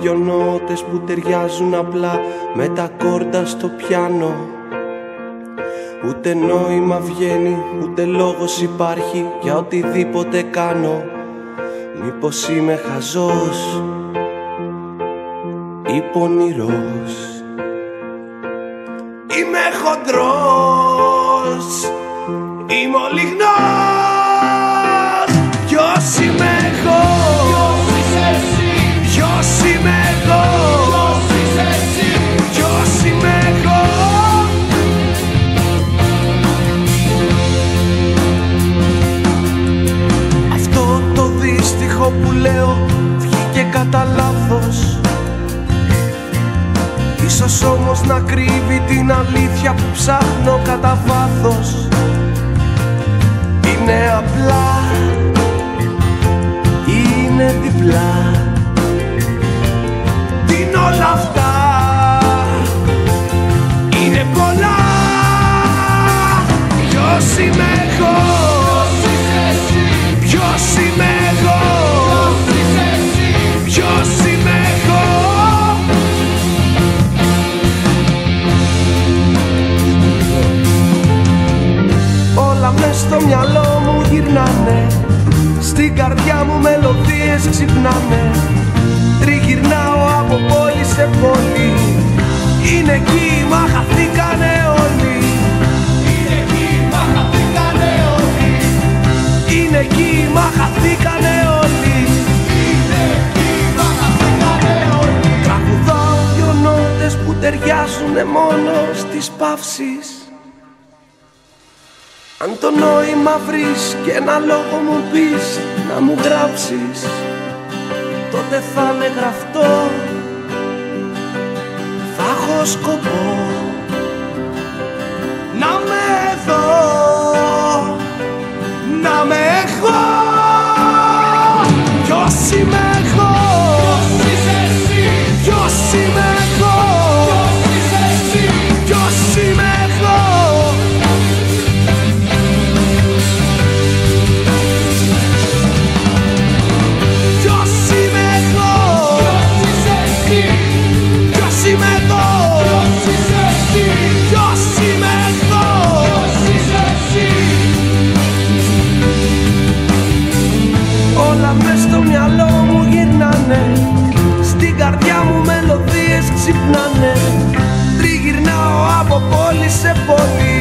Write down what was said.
δυο νότες που ταιριάζουν απλά με τα κόρτα στο πιάνο. Ούτε νόημα βγαίνει, ούτε λόγος υπάρχει για οτιδήποτε κάνω. Μήπως είμαι χαζός ή πονηρός. Είμαι χοντρός, είμαι ο βγήκε κατά λάθος. Ίσως όμως να κρύβει την αλήθεια που ψάχνω κατά βάθος στο μυαλό μου γυρνάνε. Στην καρδιά μου μελωδίες ξυπνάνε. Τριγυρνάω από πόλη σε πόλη. Είναι εκεί μα χαθήκανε όλοι. Είναι εκεί μα χαθήκανε όλοι. Είναι εκεί μα χαθήκανε όλοι. Είναι εκεί μα χαθήκανε όλοι. Τραγουδάω δυο νότες που ταιριάζουνε μόνο στις παύσεις αν το νόημα βρεις και ένα λόγο μου πεις να μου γράψεις Τότε θα είναι γραφτό, θα έχω σκοπό Να με Τριγυρνάω από